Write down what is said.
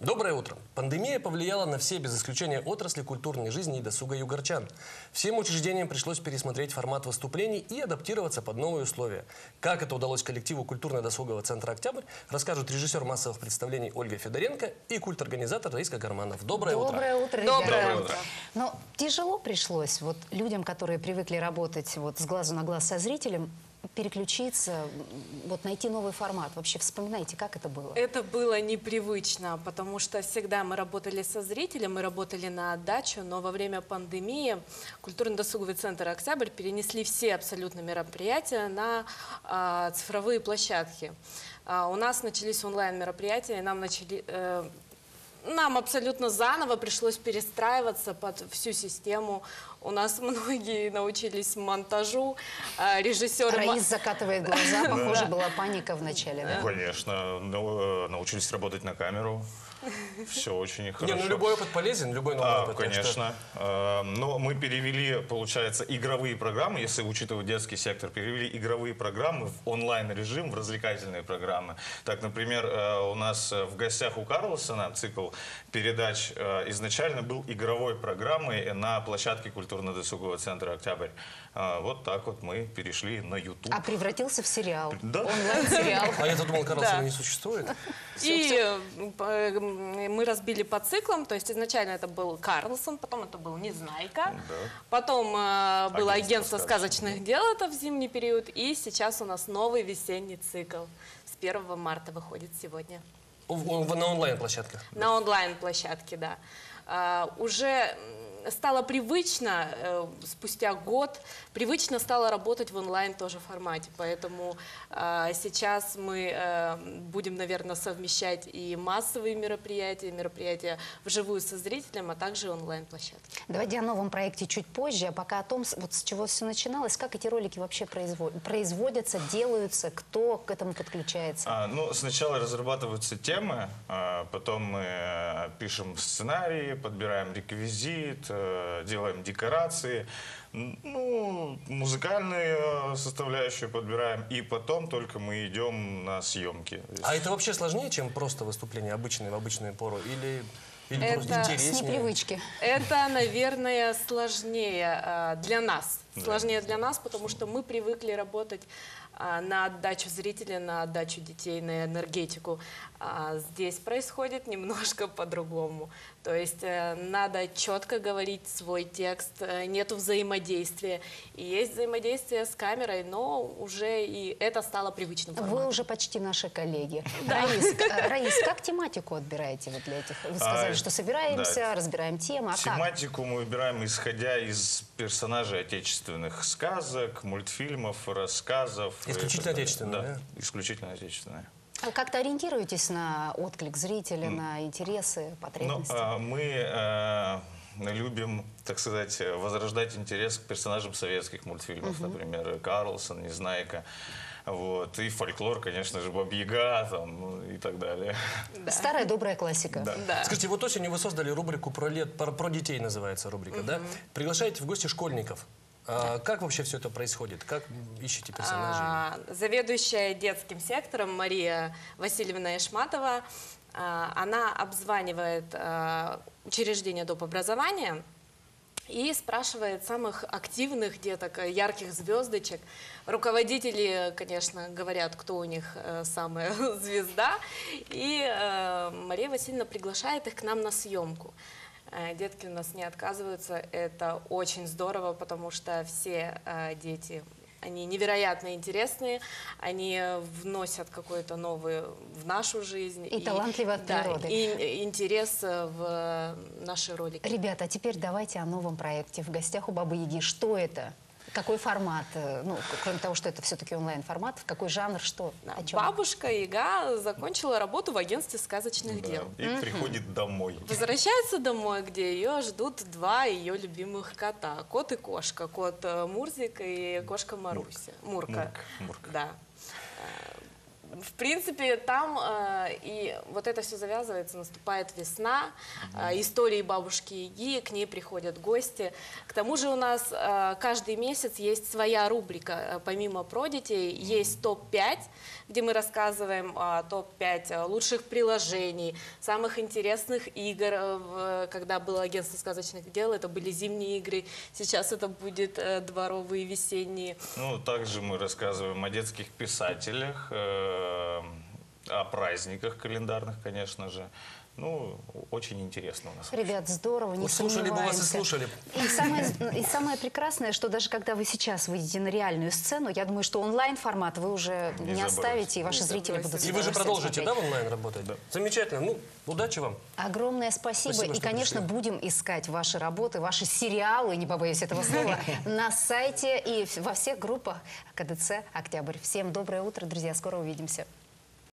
Доброе утро. Пандемия повлияла на все, без исключения отрасли культурной жизни и досуга югорчан. Всем учреждениям пришлось пересмотреть формат выступлений и адаптироваться под новые условия. Как это удалось коллективу культурно-досугового центра «Октябрь», расскажут режиссер массовых представлений Ольга Федоренко и культорганизатор Раиска Гарманов. Доброе, Доброе утро. утро, Доброе утро. Но тяжело пришлось вот людям, которые привыкли работать вот с глазу на глаз со зрителем, переключиться, вот найти новый формат. Вообще вспоминайте, как это было? Это было непривычно, потому что всегда мы работали со зрителем, мы работали на отдачу, но во время пандемии культурно-досуговый центр «Октябрь» перенесли все абсолютно мероприятия на а, цифровые площадки. А, у нас начались онлайн-мероприятия, и нам начали... э, нам абсолютно заново пришлось перестраиваться под всю систему. У нас многие научились монтажу, а, режиссеры... Раис закатывает глаза, похоже, была паника в начале, да? Ну, конечно, э, научились работать на камеру. Все очень Не, хорошо. ну любой опыт полезен, любой новый А, опыт. что- конечно. Э, Но мы перевели, получается, игровые программы, если учитывать детский сектор, перевели игровые программы в онлайн-режим, в развлекательные программы. Так, например, э, у нас э, в гостях у Карлсона цикл передач э, изначально был игровой программой на площадке культурно-досугового центра «Октябрь». А, Вот так вот мы перешли на YouTube. А превратился в сериал, Да. онлайн-сериал. А я-то думал, Карлсона не существует. И э, э, мы разбили по циклам, то есть изначально это был Карлсон, потом это был Незнайка, потом было Агентство сказочных дел, это в зимний период, и сейчас у нас новый весенний цикл. С 1 марта выходит сегодня. В- в- На онлайн-площадках. На онлайн-площадке, да. А, уже стало привычно, э, спустя год, привычно стало работать в онлайн тоже формате. Поэтому а, сейчас мы э, будем, наверное, совмещать и массовые мероприятия, мероприятия вживую со зрителем, а также онлайн-площадки. Давайте о новом проекте чуть позже, а пока о том, вот с чего все начиналось, как эти ролики вообще произво- производятся, делаются, кто к этому подключается. А, ну, сначала разрабатываются темы, а, потом мы э, пишем сценарии, подбираем реквизит, э, делаем декорации, ну, музыкальную э, составляющую подбираем, и потом только мы идем на съемки. А это вообще сложнее, чем просто выступление обычное в обычную пору? Или, или Это просто с непривычки. Это, наверное, сложнее а, для нас. Сложнее для нас, потому что мы привыкли работать а, на отдачу зрителя, на отдачу детей, на энергетику. А здесь происходит немножко по-другому. То есть э, надо четко говорить свой текст, э, нету взаимодействия. И есть взаимодействие с камерой, но уже и это стало привычным Вы форматом. уже почти наши коллеги. Раис, э, Раис, как тематику отбираете вот для этих? Вы сказали, А, что собираемся, да. разбираем темы. А как? Тематику мы выбираем исходя из персонажей отечественных сказок, мультфильмов, рассказов. Исключительно отечественные, да? исключительно отечественные. А Как-то ориентируетесь на отклик зрителя, на интересы, Ну, потребности? а, мы э, любим, так сказать, возрождать интерес к персонажам советских мультфильмов, например, Карлсон, Незнайка. Вот. И фольклор, конечно же, Бабьяга там, ну, и так далее. Да. Старая добрая классика. Да. Да. Скажите, вот осенью вы создали рубрику про лет, про, про детей называется рубрика, да? Приглашаете в гости школьников. А как вообще все это происходит? Как ищете персонажей? А, Заведующая детским сектором Мария Васильевна Ишматова, а, она обзванивает а, учреждения доп. образования и спрашивает самых активных деток, э, ярких звездочек. Руководители, конечно, говорят, кто у них э, самая звезда. И э, Мария Васильевна приглашает их к нам на съемку. Э, Детки у нас не отказываются. Это очень здорово, потому что все э, дети, они невероятно интересные, они вносят какой-то новый в нашу жизнь. И талантливы от да, природы. И интерес э, в наши ролики. Ребята, а теперь давайте о новом проекте. В гостях у Бабы Яги. Что это? Какой формат? Э, Ну, кроме того, что это все-таки онлайн-формат, какой жанр, что, о чем? Бабушка Яга закончила работу в агентстве сказочных Да. дел. И приходит домой. Возвращается домой, где ее ждут два ее любимых кота. Кот и кошка. Кот э, Мурзик и кошка Маруся. Мурка. Мурка, Мурка. Да. В принципе, там э, и вот это все завязывается, наступает весна, э, истории бабушки Яги, к ней приходят гости. К тому же у нас э, каждый месяц есть своя рубрика, э, помимо про детей, есть топ-5, где мы рассказываем э, топ-5 э, лучших приложений, самых интересных игр, э, в- когда было агентство сказочных дел, это были зимние игры, сейчас это будет э, дворовые весенние. Ну, также мы рассказываем о детских писателях, э, о праздниках календарных, конечно же. Ну, очень интересно у нас. Ребят, здорово, не слушали бы вас и слушали. И самое, и самое прекрасное, что даже когда вы сейчас выйдете на реальную сцену, я думаю, что онлайн-формат вы уже Не не, оставите, и ваши Не зрители будут И вы же продолжите, да, смотреть. в онлайн работать? Замечательно. Ну, удачи вам. Огромное спасибо. Спасибо, и, конечно, пришли. будем искать ваши работы, ваши сериалы, не побоюсь этого слова, на сайте и во всех группах КДЦ «Октябрь». Всем доброе утро, друзья. Скоро увидимся.